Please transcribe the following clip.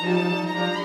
Música